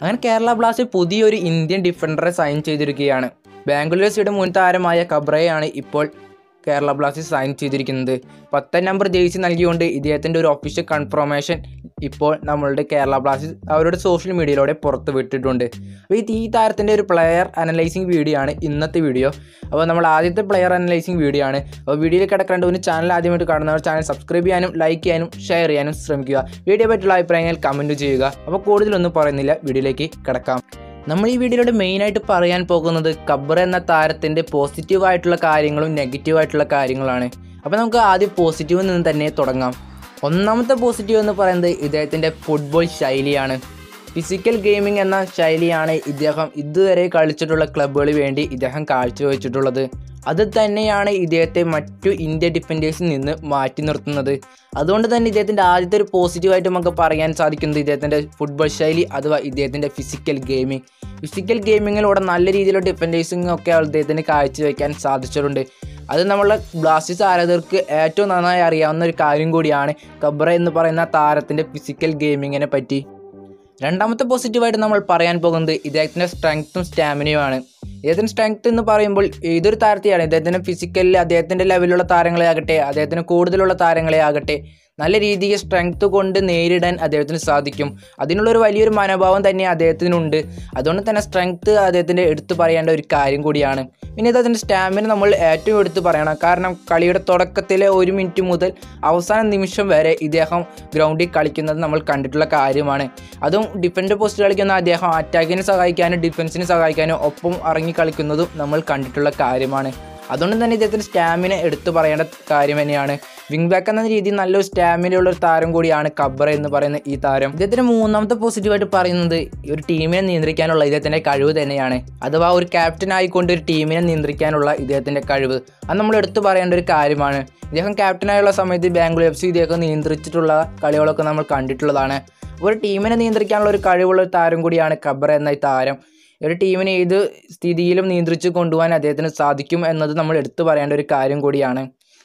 അങ്ങനെ കേരള ബ്ലാസ്റ്റ് പുതിയൊരു ഇന്ത്യൻ ഡിഫൻഡറെ സൈൻ ചെയ്തിരിക്കുകയാണ്. ബാംഗ്ലൂർ സിയുടെ മുൻ താരമായ കബ്രയാണ് ഇപ്പോൾ കേരള ബ്ലാസ്റ്റേഴ്സ് സൈൻ ചെയ്തിരിക്കുന്നത്. പത്താം നമ്പർ ജേഴ്സി നൽകിയുകൊണ്ട് ഇദ്ദേഹത്തിന്റെ ഒരു ഒഫീഷ്യൽ കൺഫർമേഷൻ ഇപ്പോൾ നമ്മളുടെ കേരള ബ്ലാസ്റ്റേഴ്സ് അവരുടെ സോഷ്യൽ മീഡിയയിലൂടെ പുറത്ത് വിട്ടിട്ടുണ്ട്. അപ്പോൾ ഈ താരത്തിന്റെ ഒരു പ്ലെയർ അനലൈസിങ് വീഡിയോ ആണ് ഇന്നത്തെ വീഡിയോ അപ്പോൾ നമ്മൾ ആദ്യത്തെ പ്ലെയർ അനലൈസിങ് വീഡിയോ ആണ്. അപ്പോൾ വീഡിയോയിൽ കിടക്കേണ്ട ഒരു ചാനൽ ആദ്യമായിട്ട് കാണുന്നവർ ചാനൽ സബ്സ്ക്രൈബ് ചെയ്യാനും ലൈക്ക് ചെയ്യാനും ഷെയർ ചെയ്യാനും ശ്രമിക്കുക. വീഡിയോ പറ്റിയുള്ള അഭിപ്രായങ്ങൾ കമന്റ് ചെയ്യുക. അപ്പോൾ കൂടുതലൊന്നും പറയുന്നില്ല. വീഡിയോയിലേക്ക് കിടക്കാം. നമ്മൾ ഈ വീഡിയോയിലൂടെ മെയിനായിട്ട് പറയാൻ പോകുന്നത് ഖബർ എന്ന താരത്തിന്റെ പോസിറ്റീവായിട്ടുള്ള കാര്യങ്ങളും നെഗറ്റീവായിട്ടുള്ള കാര്യങ്ങളാണ്. അപ്പോൾ നമുക്ക് ആദ്യം പോസിറ്റീവിൽ നിന്ന് തന്നെ തുടങ്ങാം. ഒന്നാമത്തെ പോസിറ്റീവ് എന്ന് പറയുന്നത് ഇദ്ദേഹത്തിന്റെ ഫുട്ബോൾ ശൈലിയാണ്. ഫിസിക്കൽ ഗെയിമിംഗ് എന്ന ശൈലിയാണ് ഇദ്ദേഹം ഇതുവരെ കളിച്ചിട്ടുള്ള ക്ലബ്ബുകളിൽ വേണ്ടി ഇദ്ദേഹം കാഴ്ചവെച്ചിട്ടുള്ളത്. അത് തന്നെയാണ് ഇദ്ദേഹത്തെ മറ്റു ഇന്ത്യ ഡിഫൻഡേഴ്സിൽ നിന്ന് മാറ്റി നിർത്തുന്നത്. അതുകൊണ്ട് തന്നെ ഇദ്ദേഹത്തിന്റെ ആദ്യത്തെ ഒരു പോസിറ്റീവായിട്ട് നമുക്ക് പറയാൻ സാധിക്കുന്നത് ഇദ്ദേഹത്തിന്റെ ഫുട്ബോൾ ശൈലി അഥവാ ഇദ്ദേഹത്തിന്റെ ഫിസിക്കൽ ഗെയിമിംഗ് ഫിസിക്കൽ ഗെയിമിങ്ങിലൂടെ നല്ല രീതിയിലുള്ള ഡിഫൻഡേഴ്സിംഗ് ഒക്കെ അദ്ദേഹത്തിന് കാഴ്ചവെക്കാൻ സാധിച്ചിട്ടുണ്ട്. അത് നമ്മളെ ബ്ലാസ്റ്റേഴ്സ് ആരാധകർക്ക് ഏറ്റവും നന്നായി അറിയാവുന്ന ഒരു കാര്യം കൂടിയാണ് കബ്ര എന്ന് പറയുന്ന താരത്തിന്റെ ഫിസിക്കൽ ഗെയിമിങ്ങിനെ പറ്റി. രണ്ടാമത്തെ പോസിറ്റീവായിട്ട് നമ്മൾ പറയാൻ പോകുന്നത് ഇദ്ദേഹത്തിന്റെ സ്ട്രെങ്ത്തും സ്റ്റാമിനയുമാണ് ഇദ്ദേഹത്തിന്റെ സ്ട്രെങ്ത് എന്ന് പറയുമ്പോൾ ഏതൊരു താരത്തെയാണ് ഇദ്ദേഹത്തിന്റെ ഫിസിക്കലിൽ അദ്ദേഹത്തിന്റെ ലെവലിലുള്ള താരങ്ങളെ ആകട്ടെ അദ്ദേഹത്തിന് കൂടുതലുള്ള താരങ്ങളെ ആകട്ടെ നല്ല രീതിയിൽ സ്ട്രെങ്ത് കൊണ്ട് നേരിടാൻ അദ്ദേഹത്തിന് സാധിക്കും. അതിനുള്ളൊരു വലിയൊരു മനോഭാവം തന്നെ അദ്ദേഹത്തിനുണ്ട്. അതുകൊണ്ട് തന്നെ സ്ട്രെങ്ത് അദ്ദേഹത്തിന്റെ എടുത്തു പറയേണ്ട ഒരു കാര്യം കൂടിയാണ്. പിന്നെ അദ്ദേഹത്തിന്റെ സ്റ്റാമിന നമ്മൾ ഏറ്റവും എടുത്തു പറയണം. കാരണം കളിയുടെ തുടക്കത്തിലെ ഒരു മിനിറ്റ് മുതൽ അവസാന നിമിഷം വരെ ഇദ്ദേഹം ഗ്രൗണ്ടിൽ കളിക്കുന്നത് നമ്മൾ കണ്ടിട്ടുള്ള കാര്യമാണ്. അതും ഡിഫൻഡ് പോസ്റ്റ് കളിക്കുന്ന അദ്ദേഹം അറ്റാക്കിനെ സഹായിക്കാനും ഡിഫൻസിനെ സഹായിക്കാനും ഒപ്പം ഇറങ്ങി കളിക്കുന്നതും നമ്മൾ കണ്ടിട്ടുള്ള കാര്യമാണ്. അതുകൊണ്ട് തന്നെ ഇദ്ദേഹത്തിന്റെ സ്റ്റാമിന എടുത്തു പറയേണ്ട കാര്യം തന്നെയാണ്. വിങ് ബാക്ക് എന്ന രീതിയിൽ നല്ലൊരു സ്റ്റാമിനുള്ള ഒരു താരം കൂടിയാണ് കബ്ര എന്ന് പറയുന്ന ഈ താരം. ഇദ്ദേഹത്തിന് മൂന്നാമത്തെ പോസിറ്റീവായിട്ട് പറയുന്നത് ഒരു ടീമിനെ നിയന്ത്രിക്കാനുള്ള ഇദ്ദേഹത്തിന്റെ കഴിവ് തന്നെയാണ്. അഥവാ ഒരു ക്യാപ്റ്റൻ ആയിക്കൊണ്ട് ഒരു ടീമിനെ നിയന്ത്രിക്കാനുള്ള ഇദ്ദേഹത്തിന്റെ കഴിവ്. അത് നമ്മൾ എടുത്തു പറയേണ്ട ഒരു കാര്യമാണ്. ഇദ്ദേഹം ക്യാപ്റ്റനായുള്ള സമയത്ത് ബാംഗ്ലൂർ എഫ് സി ഇദ്ദേഹം നിയന്ത്രിച്ചിട്ടുള്ള കളികളൊക്കെ നമ്മൾ കണ്ടിട്ടുള്ളതാണ്. ഒരു ടീമിനെ നിയന്ത്രിക്കാനുള്ള ഒരു കഴിവുള്ള ഒരു താരം കൂടിയാണ് കബ്ര എന്ന ഈ താരം. ഒരു ടീമിനെ ഏത് സ്ഥിതിയിലും നിയന്ത്രിച്ച് കൊണ്ടുപോകാൻ അദ്ദേഹത്തിന് സാധിക്കും എന്നത് നമ്മൾ എടുത്തു പറയേണ്ട ഒരു കാര്യം കൂടിയാണ്.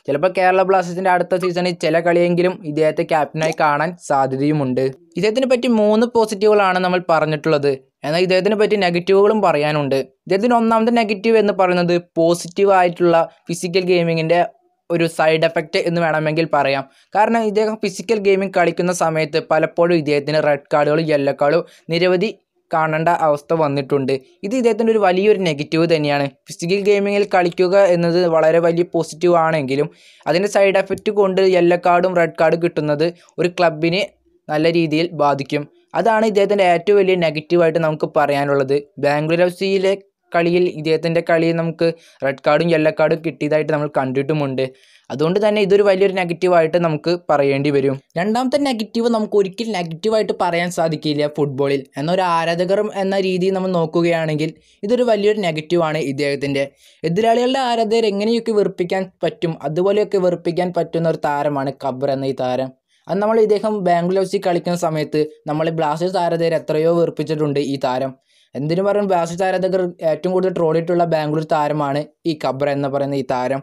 ചിലപ്പോൾ കേരള ബ്ലാസ്റ്റേഴ്സിന്റെ അടുത്ത സീസണിൽ ചില കളിയെങ്കിലും ഇദ്ദേഹത്തെ ക്യാപ്റ്റനായി കാണാൻ സാധ്യതയുമുണ്ട്. ഇദ്ദേഹത്തിനെ പറ്റി മൂന്ന് പോസിറ്റീവുകളാണ് നമ്മൾ പറഞ്ഞിട്ടുള്ളത്. എന്നാൽ ഇദ്ദേഹത്തിനെ പറ്റി നെഗറ്റീവുകളും പറയാനുണ്ട്. ഇദ്ദേഹത്തിന് ഒന്നാമത്തെ നെഗറ്റീവ് എന്ന് പറയുന്നത് പോസിറ്റീവ് ആയിട്ടുള്ള ഫിസിക്കൽ ഗെയിമിങ്ങിന്റെ ഒരു സൈഡ് എഫക്റ്റ് എന്ന് വേണമെങ്കിൽ പറയാം. കാരണം ഇദ്ദേഹം ഫിസിക്കൽ ഗെയിമിംഗ് കളിക്കുന്ന സമയത്ത് പലപ്പോഴും ഇദ്ദേഹത്തിന് റെഡ് കാർഡുകളും യെല്ലോ കാർഡും നിരവധി കാണേണ്ട അവസ്ഥ വന്നിട്ടുണ്ട്. ഇത് ഇദ്ദേഹത്തിന്റെ ഒരു വലിയൊരു നെഗറ്റീവ് തന്നെയാണ്. ഫിസിക്കൽ ഗെയിമിങ്ങിൽ കളിക്കുക എന്നത് വളരെ വലിയ പോസിറ്റീവ് ആണെങ്കിലും അതിന്റെ സൈഡ് എഫക്റ്റ് കൊണ്ട് യെല്ലോ കാർഡും റെഡ് കാർഡും കിട്ടുന്നത് ഒരു ക്ലബിനെ നല്ല രീതിയിൽ ബാധിക്കും. അതാണ് ഇദ്ദേഹത്തിന്റെ ഏറ്റവും വലിയ നെഗറ്റീവായിട്ട് നമുക്ക് പറയാനുള്ളത്. ബാംഗ്ലൂർ എഫ് സിയിലെ കളിയിൽ ഇദ്ദേഹത്തിന്റെ കളിയിൽ നമുക്ക് റെഡ് കാർഡും യെല്ലോ കാർഡും കിട്ടിയതായിട്ട് നമ്മൾ കണ്ടിട്ടുമുണ്ട്. അതുകൊണ്ട് തന്നെ ഇതൊരു വലിയൊരു നെഗറ്റീവായിട്ട് നമുക്ക് പറയേണ്ടി വരും. രണ്ടാമത്തെ നെഗറ്റീവ് നമുക്ക് ഒരിക്കലും നെഗറ്റീവായിട്ട് പറയാൻ സാധിക്കില്ല ഫുട്ബോളിൽ എന്നൊരു ആരാധകർ എന്ന രീതിയിൽ നമ്മൾ നോക്കുകയാണെങ്കിൽ ഇതൊരു വലിയൊരു നെഗറ്റീവാണ് ഇദ്ദേഹത്തിന്റെ. എതിരാളികളുടെ ആരാധകർ എങ്ങനെയൊക്കെ വെറുപ്പിക്കാൻ പറ്റും? അതുപോലെയൊക്കെ വെറുപ്പിക്കാൻ പറ്റുന്ന ഒരു താരമാണ് കബർ എന്ന ഈ താരം. അത് നമ്മൾ ഇദ്ദേഹം ബാംഗ്ലൂർ സി കളിക്കുന്ന സമയത്ത് നമ്മൾ ബ്ലാസ്റ്റേഴ്സ് ആരാധകർ എത്രയോ വെറുപ്പിച്ചിട്ടുണ്ട് ഈ താരം. എന്തിനു പറയും ബ്ലാസ്റ്റേഴ്സ് ആരാധകർ ഏറ്റവും കൂടുതൽ ട്രോളിയിട്ടുള്ള ബാംഗ്ലൂർ താരമാണ് ഈ കബ്ര എന്ന് പറയുന്ന ഈ താരം.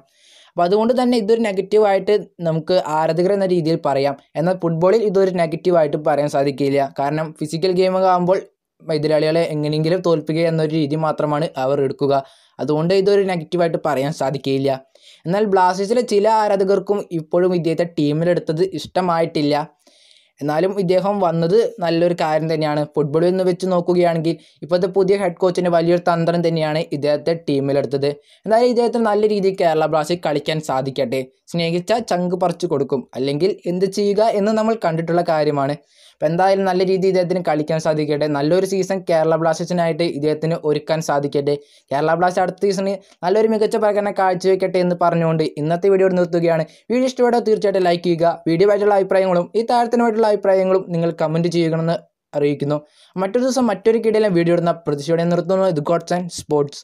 അപ്പോൾ അതുകൊണ്ട് തന്നെ ഇതൊരു നെഗറ്റീവായിട്ട് നമുക്ക് ആരാധകർ എന്ന രീതിയിൽ പറയാം. എന്നാൽ ഫുട്ബോളിൽ ഇതൊരു നെഗറ്റീവായിട്ട് പറയാൻ സാധിക്കില്ല. കാരണം ഫിസിക്കൽ ഗെയിമൊക്കെ ആകുമ്പോൾ എതിരാളികളെ എങ്ങനെയെങ്കിലും തോൽപ്പിക്കുക എന്നൊരു രീതി മാത്രമാണ് അവർ എടുക്കുക. അതുകൊണ്ട് ഇതൊരു നെഗറ്റീവായിട്ട് പറയാൻ സാധിക്കില്ല. എന്നാൽ ബ്ലാസ്റ്റേഴ്സിലെ ചില ആരാധകർക്കും ഇപ്പോഴും ഇദ്ദേഹത്തെ ടീമിലെടുത്തത് ഇഷ്ടമായിട്ടില്ല. എന്നാലും ഇദ്ദേഹം വന്നത് നല്ലൊരു കാര്യം തന്നെയാണ്. ഫുട്ബോളിൽ നിന്ന് വെച്ച് നോക്കുകയാണെങ്കിൽ ഇപ്പോഴത്തെ പുതിയ ഹെഡ് കോച്ചിന്റെ വലിയൊരു തന്ത്രം തന്നെയാണ് ഇദ്ദേഹത്തെ ടീമിലെടുത്തത് എന്തായാലും ഇദ്ദേഹത്തിന് നല്ല രീതിയിൽ കേരള ബ്ലാസ്റ്റേഴ്സ് കളിക്കാൻ സാധിക്കട്ടെ. സ്നേഹിച്ച ചങ്ക് പറിച്ചു കൊടുക്കും. അല്ലെങ്കിൽ എന്ത് ചെയ്യുക എന്ന് നമ്മൾ കണ്ടിട്ടുള്ള കാര്യമാണ്. അപ്പോൾ എന്തായാലും നല്ല രീതിയിൽ ഇദ്ദേഹത്തിന് കളിക്കാൻ സാധിക്കട്ടെ. നല്ലൊരു സീസൺ കേരള ബ്ലാസ്റ്റേഴ്സിനായിട്ട് ഇദ്ദേഹത്തിന് ഒരുക്കാൻ സാധിക്കട്ടെ. കേരള ബ്ലാസ്റ്റേഴ്സ് അടുത്ത സീസണിൽ നല്ലൊരു മികച്ച പ്രകടനം കാഴ്ചവെക്കട്ടെ എന്ന് പറഞ്ഞുകൊണ്ട് ഇന്നത്തെ വീഡിയോ നിർത്തുകയാണ്. വീഡിയോ ഇഷ്ടപ്പെട്ടാൽ തീർച്ചയായിട്ടും ലൈക്ക് ചെയ്യുക. വീഡിയോ ആയിട്ടുള്ള അഭിപ്രായങ്ങളും ഈ താരത്തിനുമായിട്ടുള്ള അഭിപ്രായങ്ങളും നിങ്ങൾ കമന്റ് ചെയ്യണമെന്ന് അറിയിക്കുന്നു. മറ്റൊരു ദിവസം മറ്റൊരു കിടയിലും വീഡിയോ ഇടുന്ന പ്രതീക്ഷയോടെ നിർത്തുന്നു. ഇത് ഗോഡ്സ് ആൻഡ് സ്പോർട്സ്